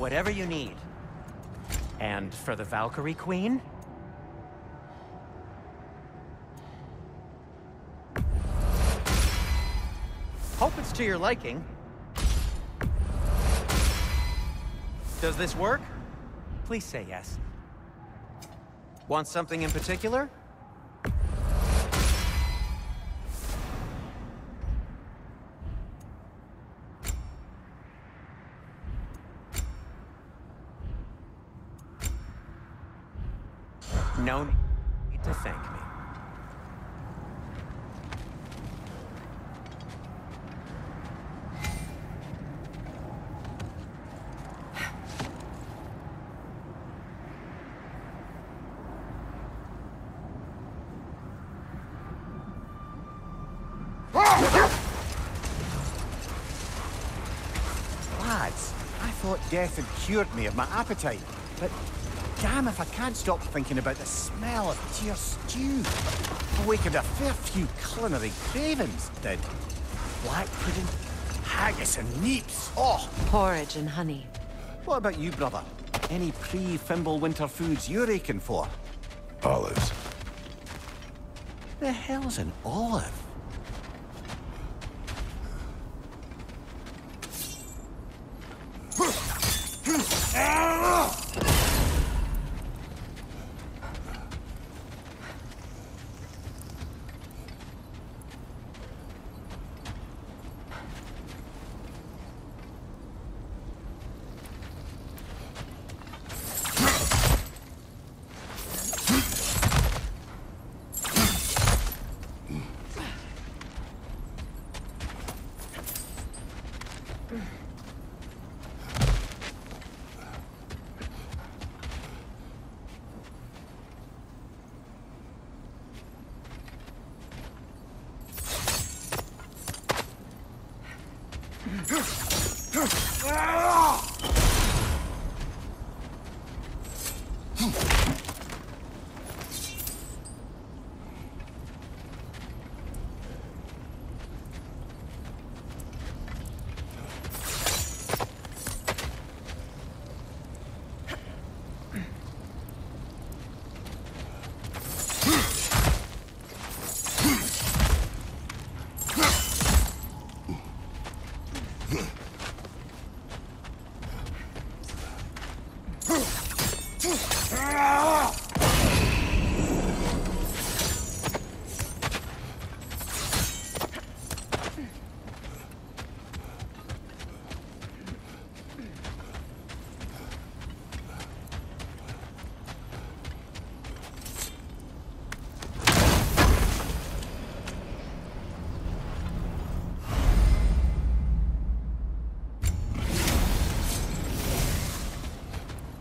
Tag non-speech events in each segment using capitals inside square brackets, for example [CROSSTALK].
Whatever you need. And for the Valkyrie Queen? Hope it's to your liking. Does this work? Please say yes. Want something in particular? No need to thank me. Lads, I thought death had cured me of my appetite, but damn if I can't stop thinking about the smell of tear stew. Awakened a fair few culinary cravings, did. Black pudding, haggis and neeps. Oh, Porridge and honey. what about you, brother? Any pre-Fimbulwinter foods you're aching for? Olives. The hell's an olive?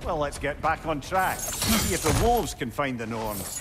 Well, let's get back on track. See if the wolves can find the Norns.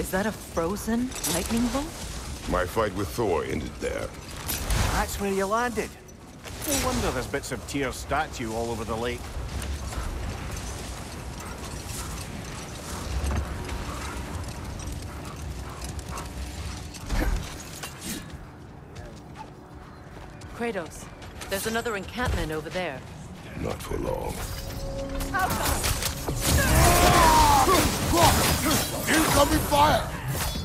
Is that a frozen lightning bolt? My fight with Thor ended there. That's where you landed. No wonder there's bits of Tyr's statue all over the lake. Kratos, there's another encampment over there. Not for long. Incoming fire!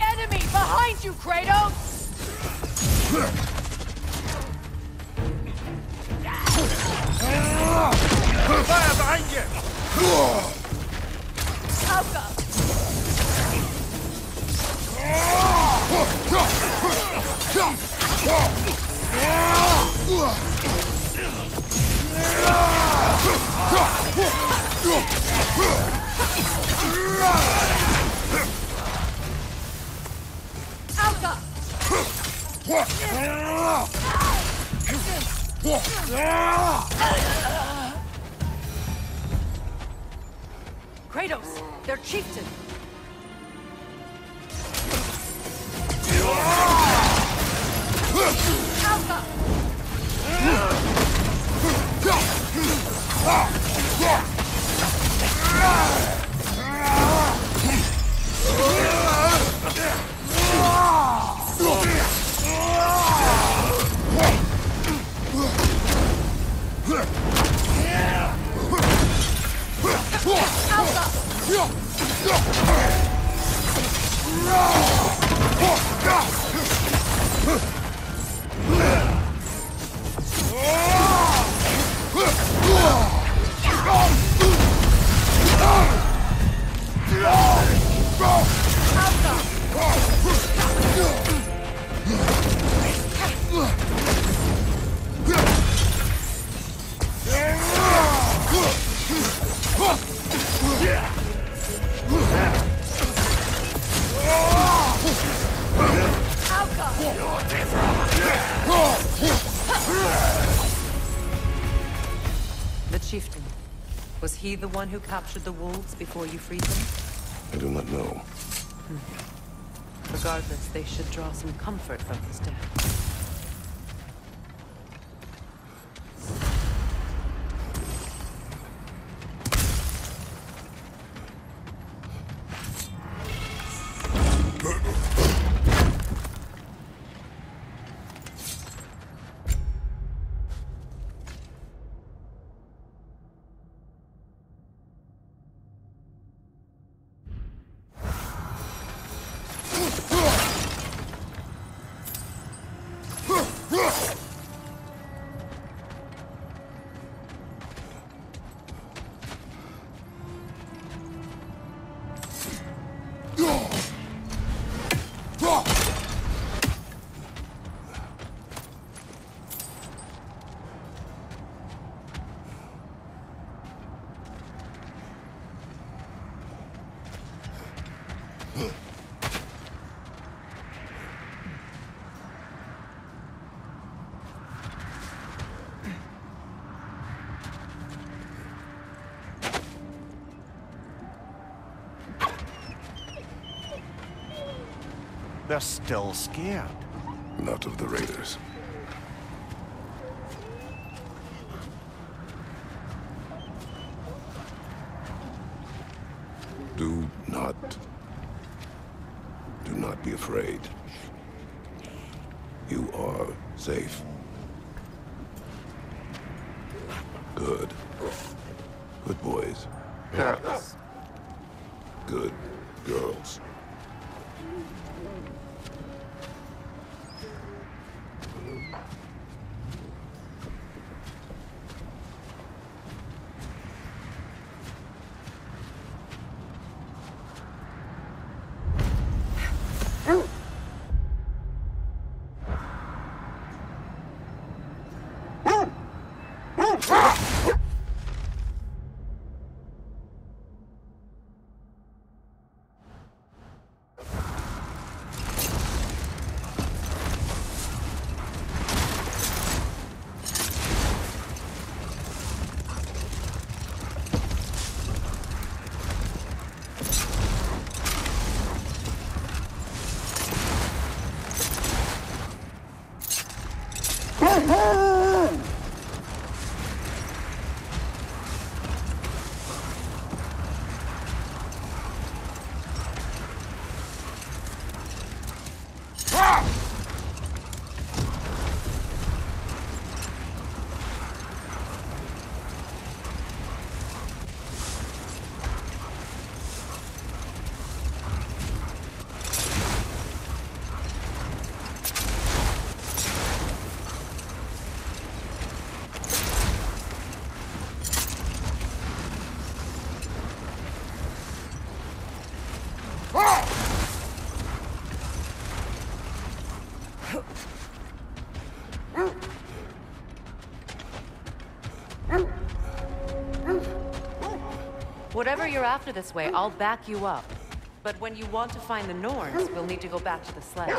Enemy behind you, Kratos! Fire behind you! Alka! Alka! Ah! Kratos, their chieftain. Alka! The he the one who captured the wolves before you freed them? I do not know. Hmm. Regardless, they should draw some comfort from his death. They're still scared. Not of the raiders. Do not... Do not be afraid. You are safe. Good. Good boys. Girls. Good girls. Whatever you're after this way, I'll back you up. But when you want to find the Norns, we'll need to go back to the sled.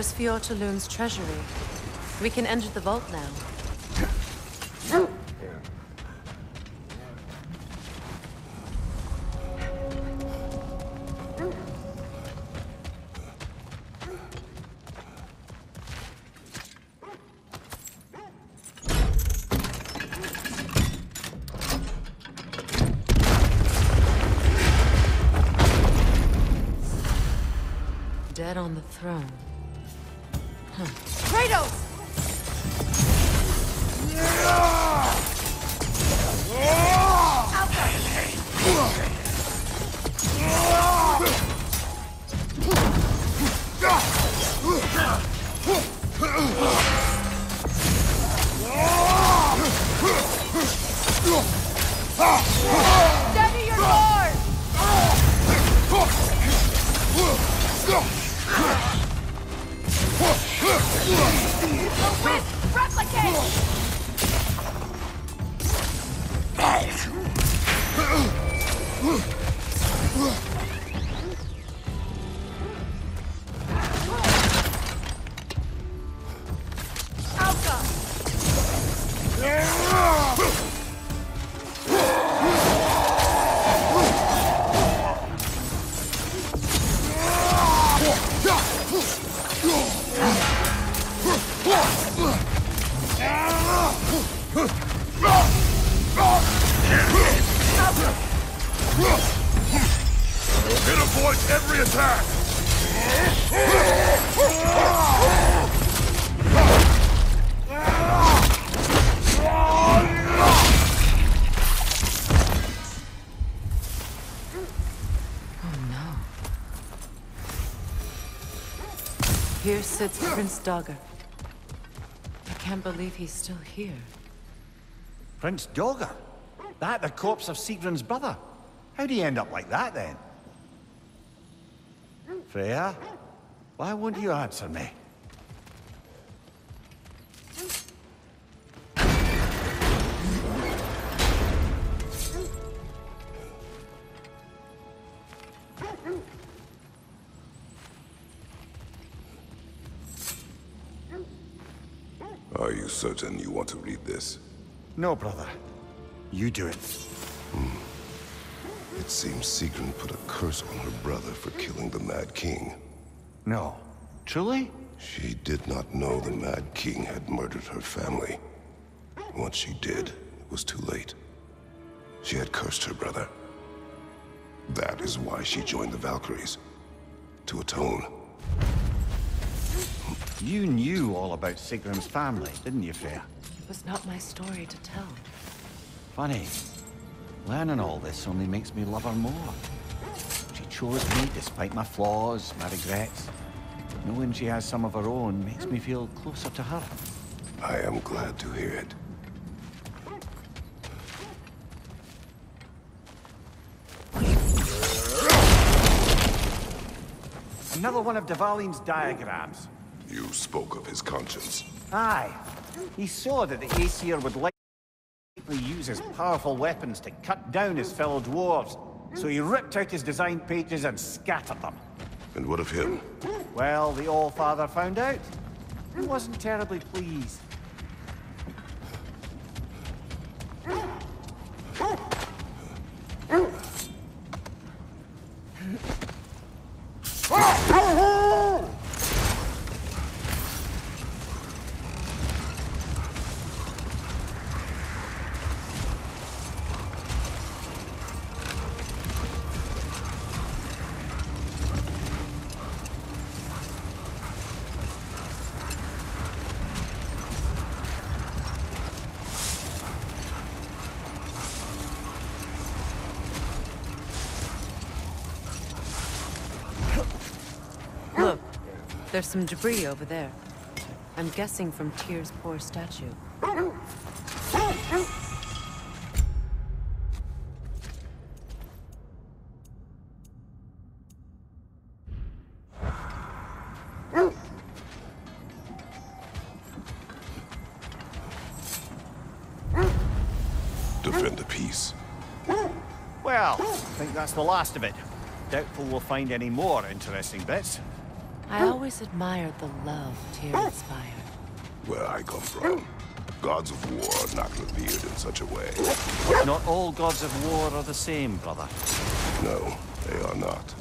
There's Fjortolun's treasury. We can enter the vault now. Sits Prince Dagger. I can't believe he's still here. Prince Dogger? That the corpse of Sigrun's brother? How'd he end up like that then? Freya, why won't you answer me? Certain you want to read this? No, brother. You do it. Hmm. It seems Sigrun put a curse on her brother for killing the Mad King. No. Truly? She did not know the Mad King had murdered her family. Once she did, it was too late. She had cursed her brother. That is why she joined the Valkyries. To atone. You knew all about Sigrun's family, didn't you, Freya? It was not my story to tell. Funny. Learning all this only makes me love her more. She chose me despite my flaws, my regrets. Knowing she has some of her own makes me feel closer to her. I am glad to hear it. Another one of Dvalin's diagrams. You spoke of his conscience. Aye. He saw that the Aesir would likely use his powerful weapons to cut down his fellow dwarves. So he ripped out his design pages and scattered them. And what of him? Well, the All-Father found out. He wasn't terribly pleased. Look, there's some debris over there. I'm guessing from Tyr's poor statue. Defend the peace. Well, I think that's the last of it. Doubtful we'll find any more interesting bits. I oh. always admired the love Tyr oh. inspired. Where I come from, oh. gods of war are not revered in such a way. Not all gods of war are the same, brother. No, they are not.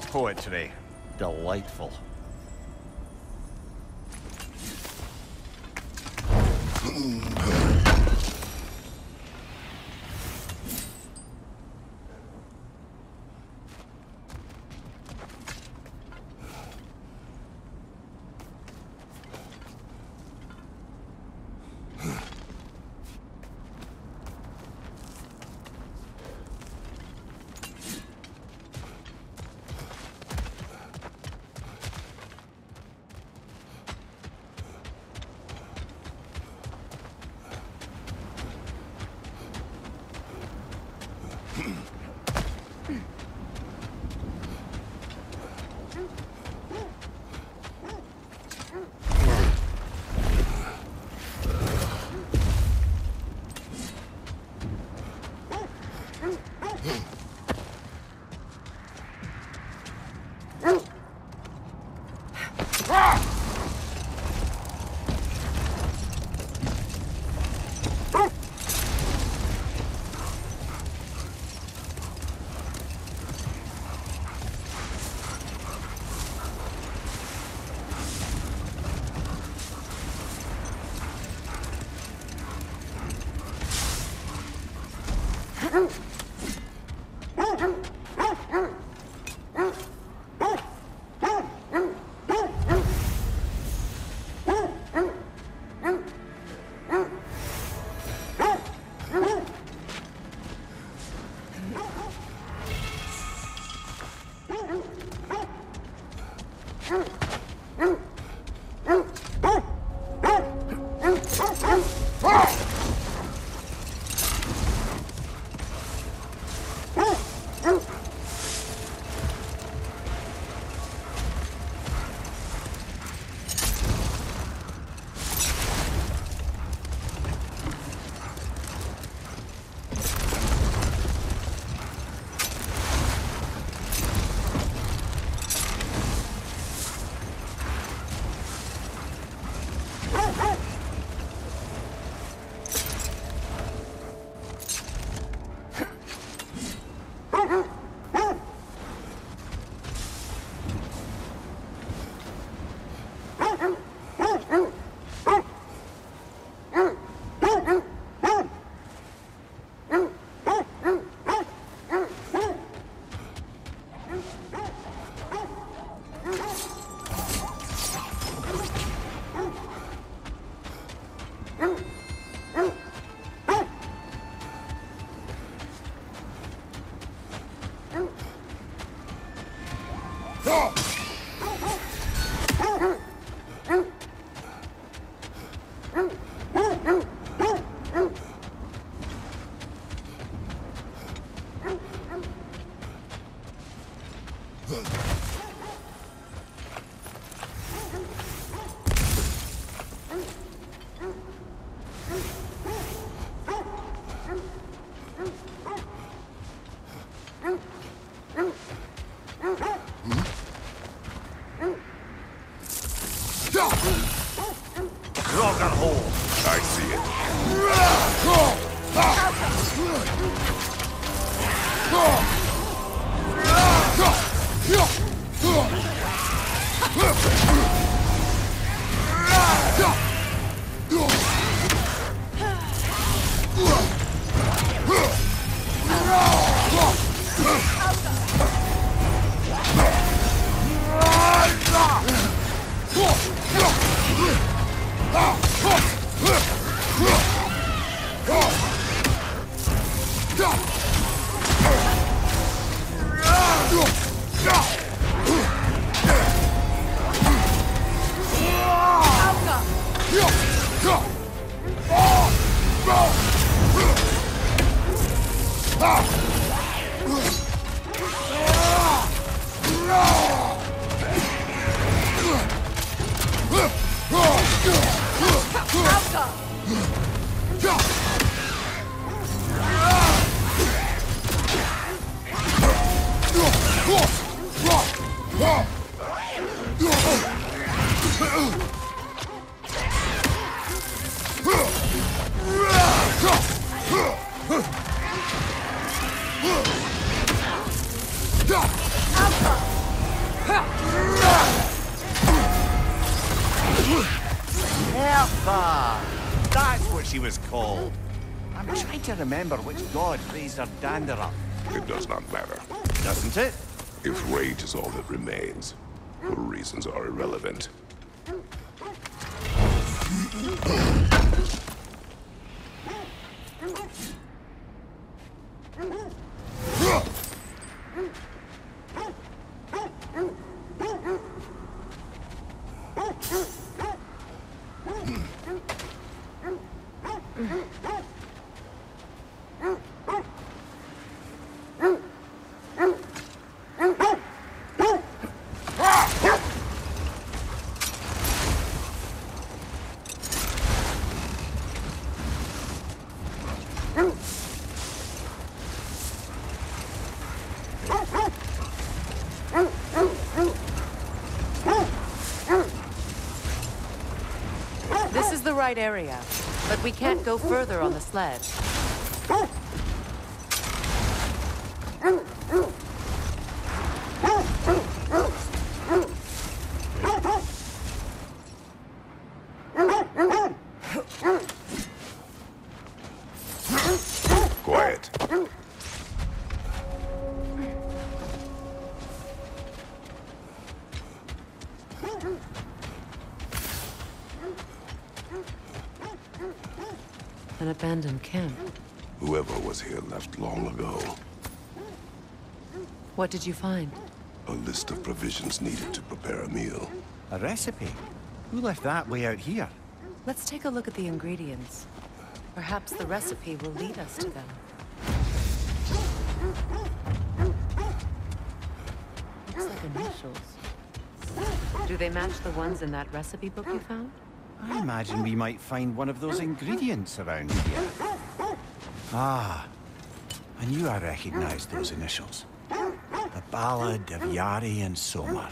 Poetry. Delightful. To remember which god raised her dander up. It does not matter. Doesn't it? If rage is all that remains, her reasons are irrelevant. This is the right area, but we can't go further on the sled. Oh. Quiet. An abandoned camp. Whoever was here left long ago. What did you find? A list of provisions needed to prepare a meal. A recipe? Who left that way out here? Let's take a look at the ingredients. Perhaps the recipe will lead us to them. Looks like initials. Do they match the ones in that recipe book you found? I imagine we might find one of those ingredients around here. Ah, I knew I recognized those initials. The Ballad of Yari and Somar.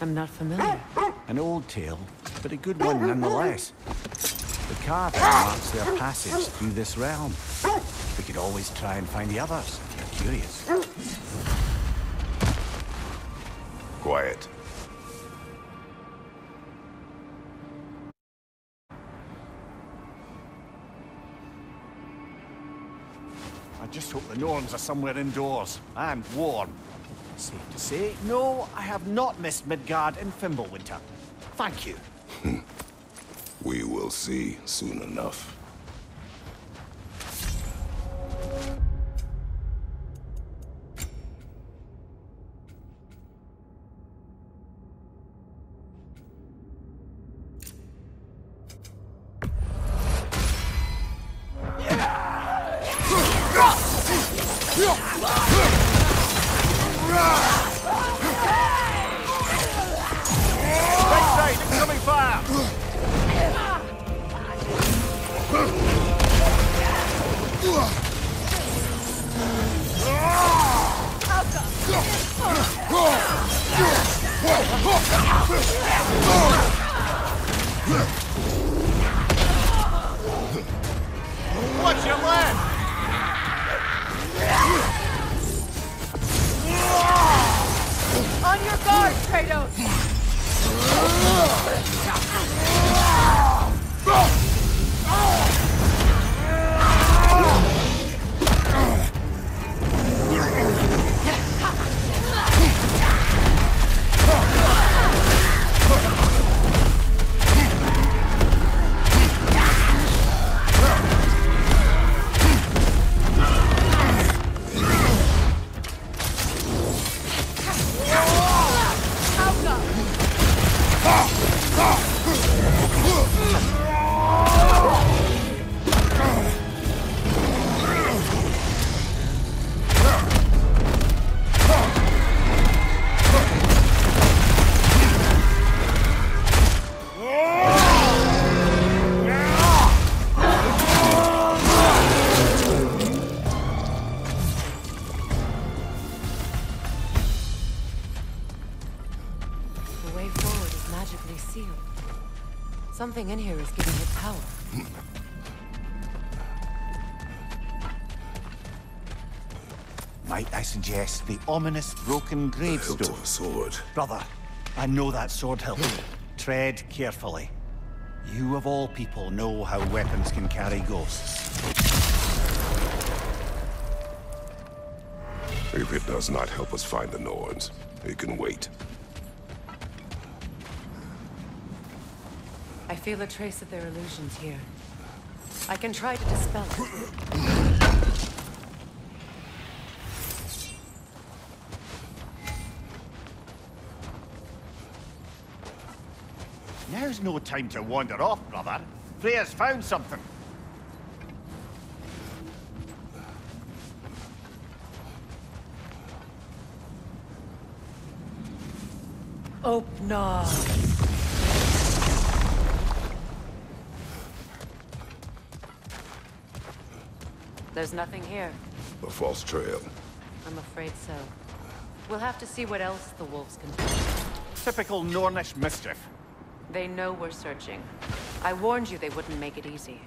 I'm not familiar. An old tale, but a good one nonetheless. The carving marks their passage through this realm. We could always try and find the others, if you're curious. Quiet. I just hope the Norns are somewhere indoors and warm. Safe to say, no, I have not missed Midgard and Fimbulwinter. Thank you. [LAUGHS] We will see soon enough. Suggest the ominous broken The hilt gravestone? of a sword. Brother, I know that sword hilt. Tread carefully. You of all people know how weapons can carry ghosts. If it does not help us find the Norns, it can wait. I feel a trace of their illusions here. I can try to dispel it. [COUGHS] Now's no time to wander off, brother. Freya's found something. Opnar. There's nothing here. A false trail. I'm afraid so. We'll have to see what else the wolves can do. Typical Nornish mischief. They know we're searching. I warned you they wouldn't make it easy.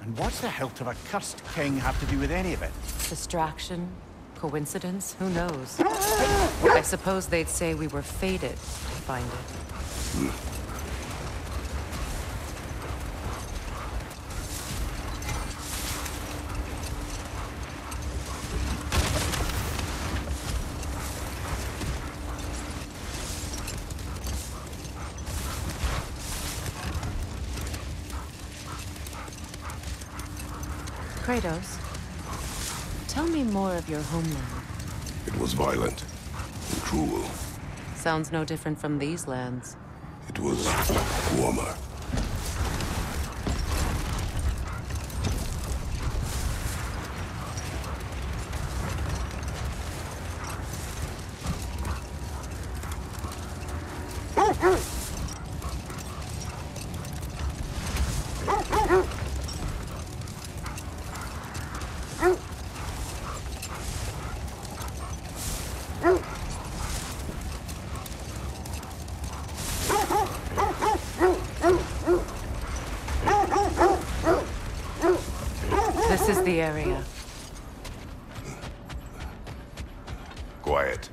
And what's the hilt of a cursed king have to do with any of it? Distraction? Coincidence? Who knows? [GASPS] I suppose they'd say we were fated to find it. Kratos, tell me more of your homeland. It was violent and cruel. Sounds no different from these lands. It was warmer. This is the area. Quiet.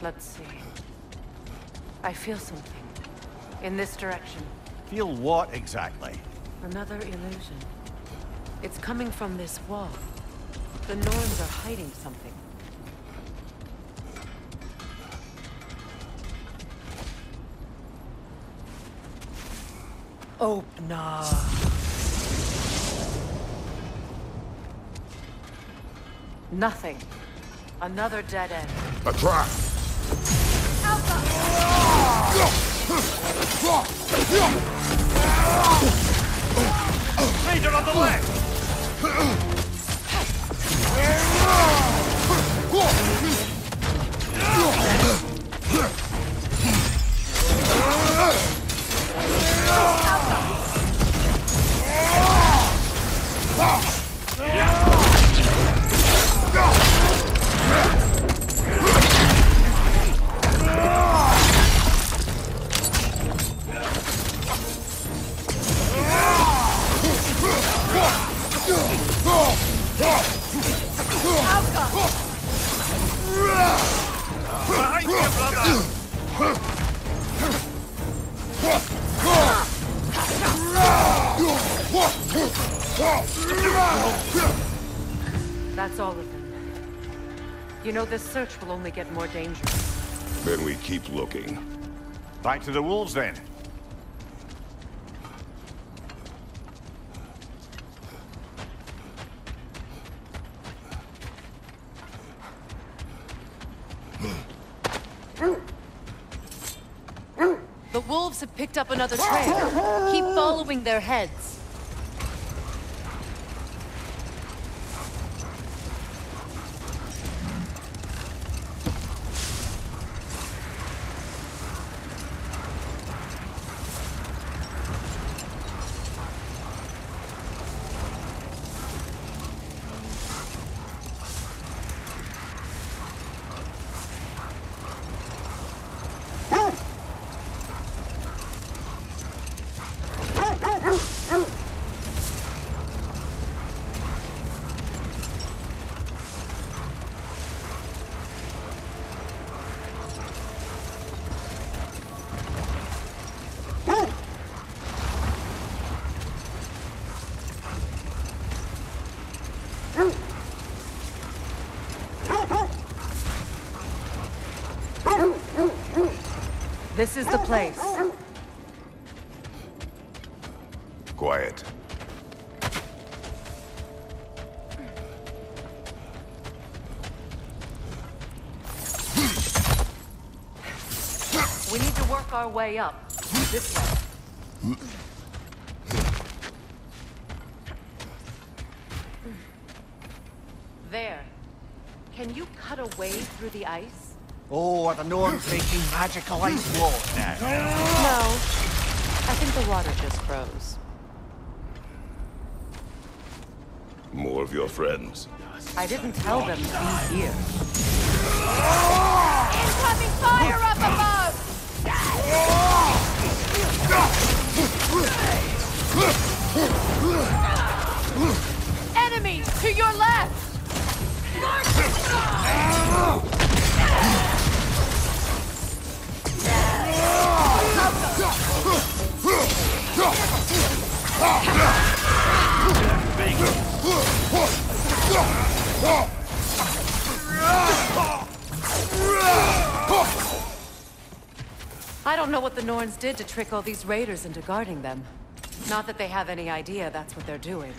Let's see. I feel something. In this direction. Feel what exactly? Another illusion. It's coming from this wall. The Norns are hiding something. Opnar. Nothing. Another dead end. A trap! Raider on the left! Behind That's all of them. You know, this search will only get more dangerous. Then we keep looking. Back to the wolves then. The wolves have picked up another trail. Keep following their heads. This is the place. Quiet. We need to work our way up. This way. There. Can you cut a way through the ice? Oh, are the Norns making magical ice walls now? No. I think the water just froze. More of your friends. I didn't tell them to be here. Incoming fire up above! Enemies to your left! I don't know what the Norns did to trick all these raiders into guarding them. Not that they have any idea that's what they're doing.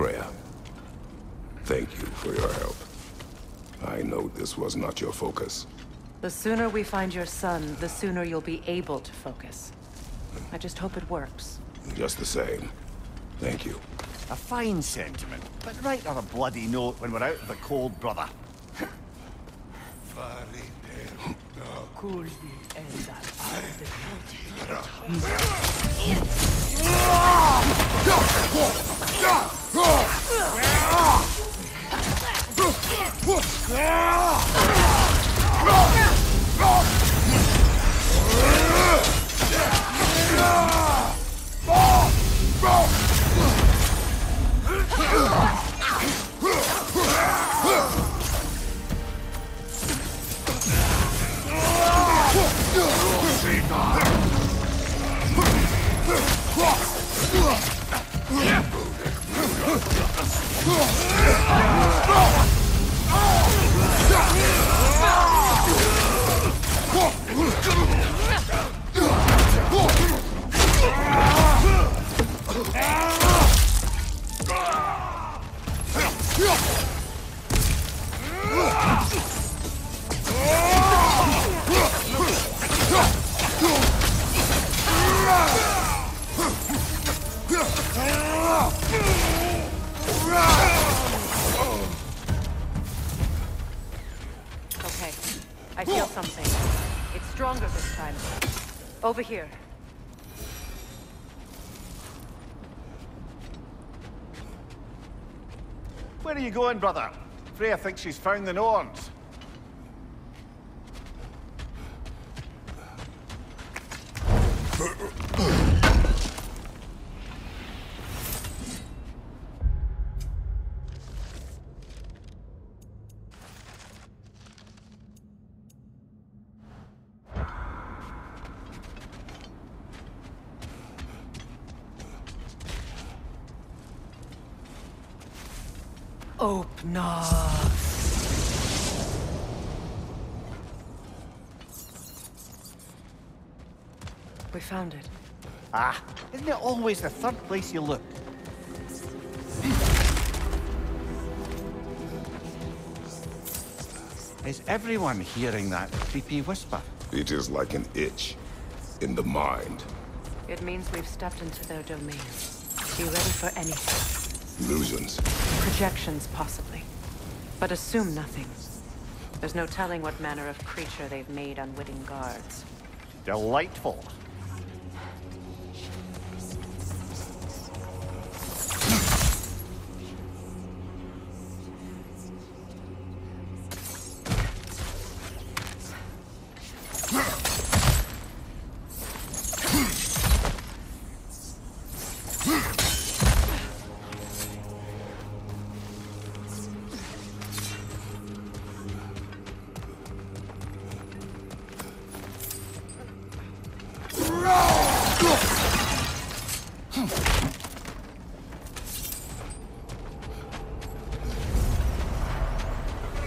Freya. Thank you for your help. I know this was not your focus. The sooner we find your son, the sooner you'll be able to focus. I just hope it works. Just the same. Thank you. A fine sentiment, but write on a bloody note when we're out of the cold, brother. [LAUGHS] [LAUGHS] Okay. I feel something. It's stronger this time. Over here. Where are you going, brother? Freya thinks she's found the Norns. Open up. We found it. Ah, isn't it always the third place you look? Is everyone hearing that creepy whisper? It is like an itch in the mind. It means we've stepped into their domain. Be ready for anything. Illusions. Projections, possibly. But assume nothing. There's no telling what manner of creature they've made unwitting guards. Delightful.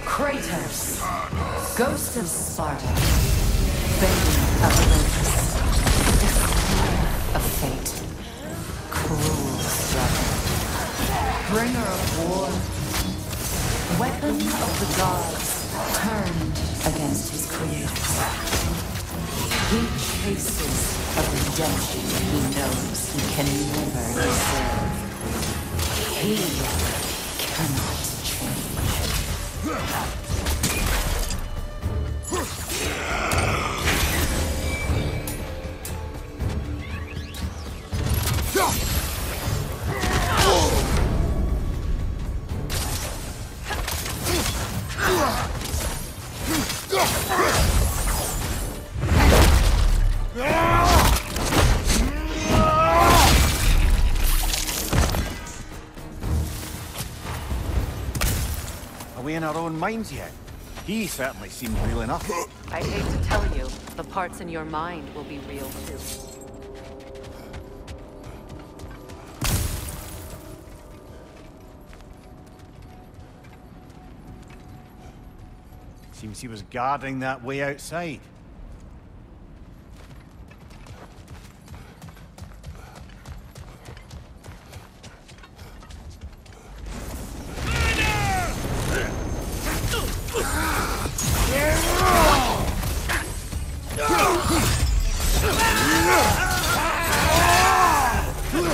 Kratos, Ghost of Sparta, Bane of Olympus, Destroyer of Fate, Cruel Struggle, Bringer of War, Weapon of the God. He knows he can never deserve. He own minds yet? He certainly seemed real enough. I hate to tell you, the parts in your mind will be real too. Seems he was guarding that way outside. This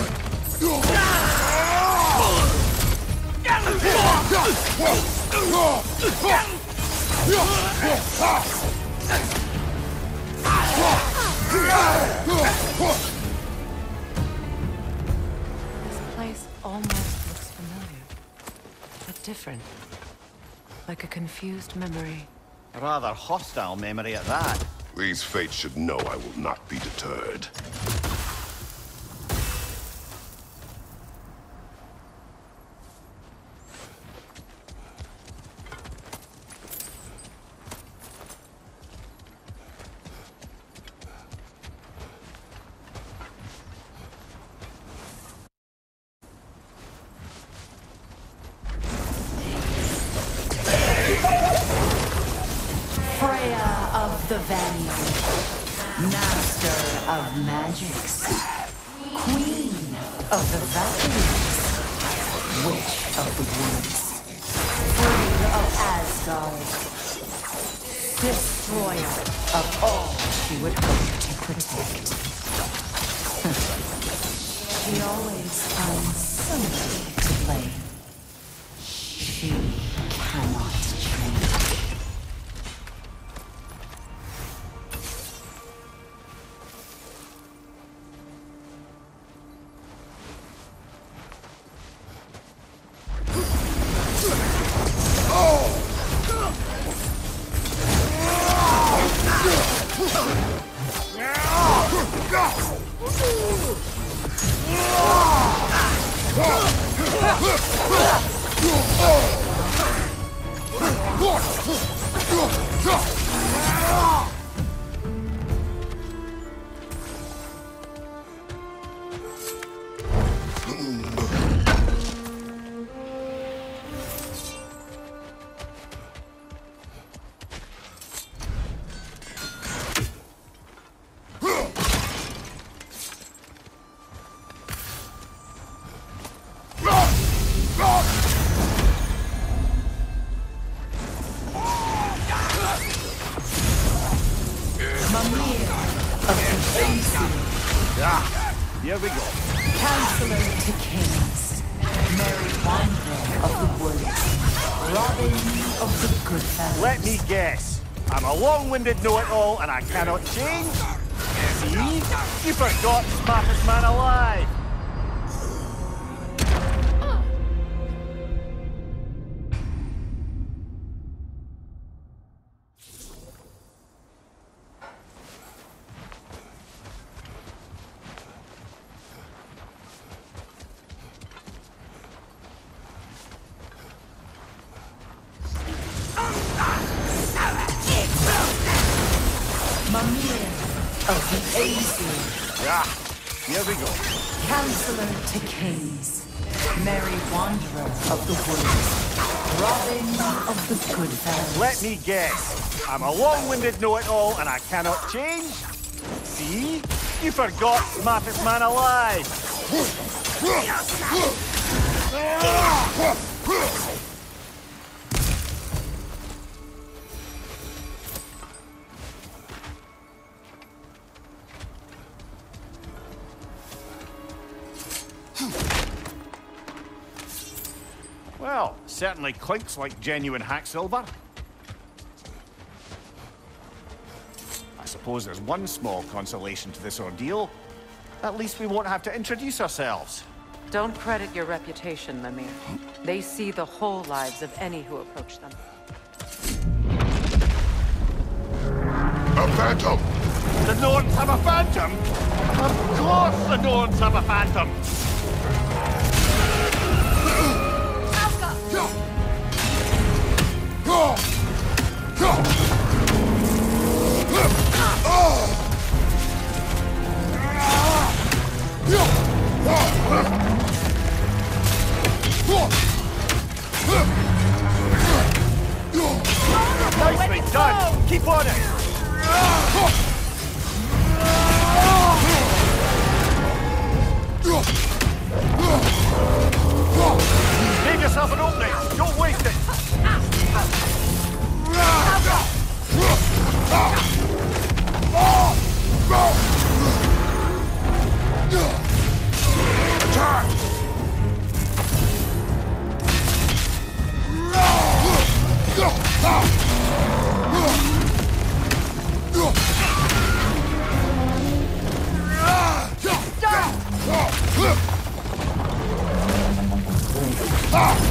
place almost looks familiar, but different. Like a confused memory. A rather hostile memory at that. These fates should know I will not be deterred. Mimir a long-winded long-winded know-it-all and I cannot change? See? You forgot smartest man alive. Well, certainly clinks like genuine Hacksilver. Suppose there's one small consolation to this ordeal. At least we won't have to introduce ourselves. Don't credit your reputation, Mimir. They see the whole lives of any who approach them. A phantom! The Norns have a phantom? Of course the Norns have a phantom! Nicely done! Keep on it! Leave yourself an opening! Don't waste it! Close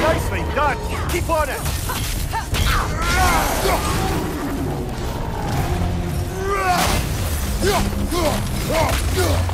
Nicely done! Keep on it! Yeah!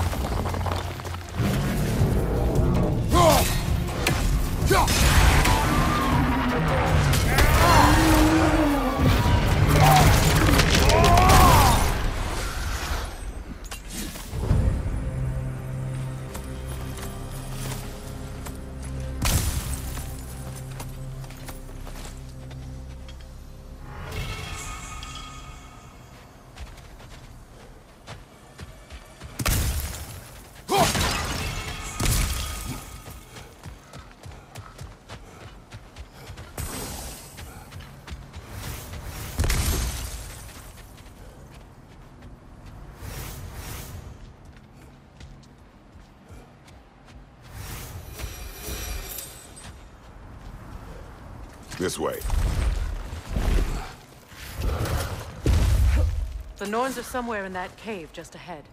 This way. The Norns are somewhere in that cave just ahead.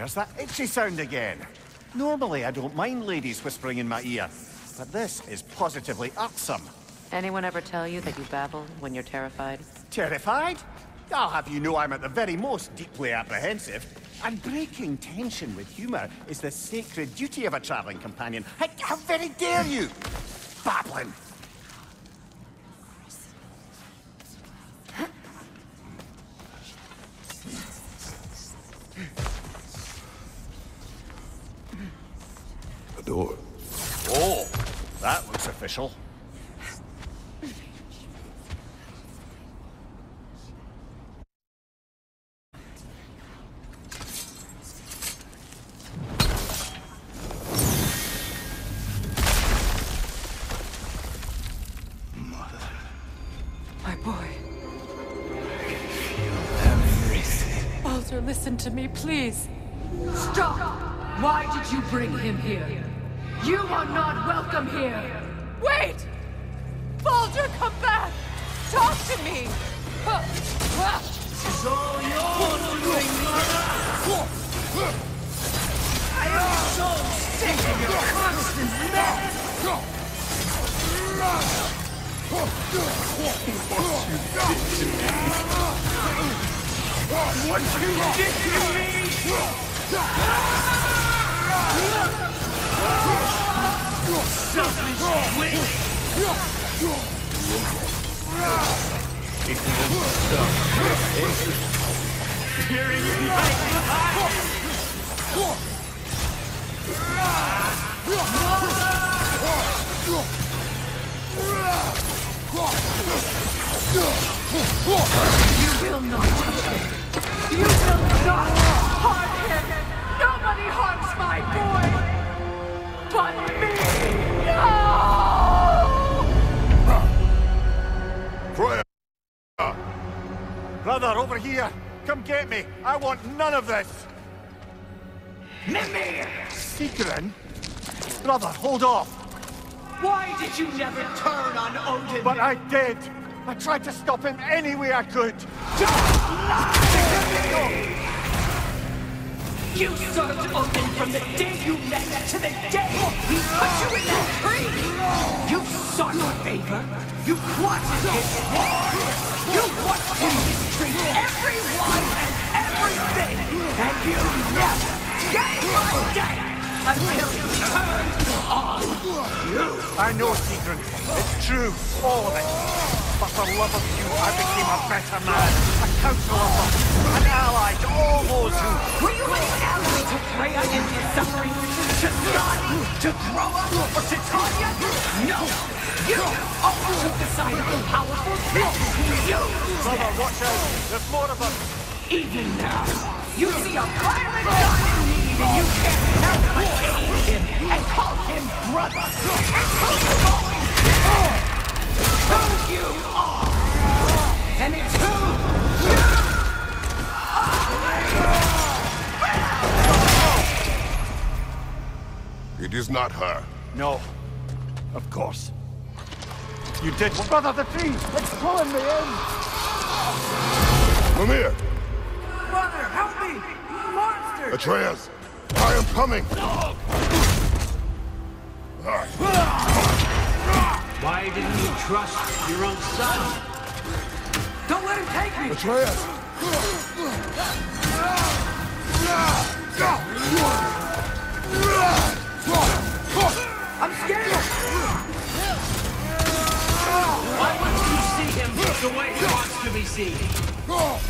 There's that itchy sound again. Normally, I don't mind ladies whispering in my ear, but this is positively irksome. Anyone ever tell you that you babble when you're terrified? Terrified? I'll have you know I'm at the very most deeply apprehensive. And breaking tension with humour is the sacred duty of a travelling companion. How, how very dare you! Babbling! Official. My boy. Baldur, listen to me, please. Stop! Why did you bring him here? You are not welcome here! Wait! Baldur, come back! Talk to me! I am so sick of your constant mess! What you did to me! You of this! Mimir! Secret? Brother, hold off! Why did you never turn on Odin? But I did! I tried to stop him any way I could! You served Odin from the day you met to the day he put you in that tree! You sought favor! You wanted his war! You watched him mistreat everyone and everything! And you never gave a damn until he turned on you! I know, Sigrun. It's true, all of it. But for love of you, I became a better man, a counselor, an ally to all those who... Were you an ally to Freya in his suffering? To Skadi? To Groa? Or to Tanya? No! You always took the side of the powerful use Brother, watch out! There's more of them! Even now, you see a violent god in need and you can't help but aid him and call him brother. It's who you going Who you are. And it's who you It is not her. No. Of course. You did... Brother, the tree! It's pulling me in! Mimir! Brother, help me! Monster! Atreus! I am coming! Why didn't you trust your own son? Don't let him take me! Atreus! I'm scared! Why wouldn't you see him the way he wants to be seen?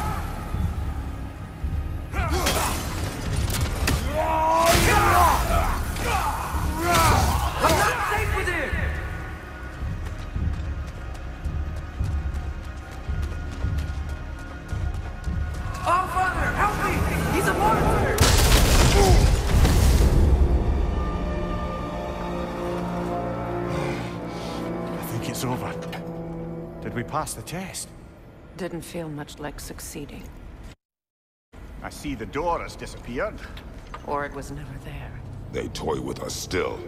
I'm not safe with him! Oh, Father, help me! He's a monster! I think it's over. Did we pass the test? Didn't feel much like succeeding. I see the door has disappeared. Or it was never there. They toy with us still.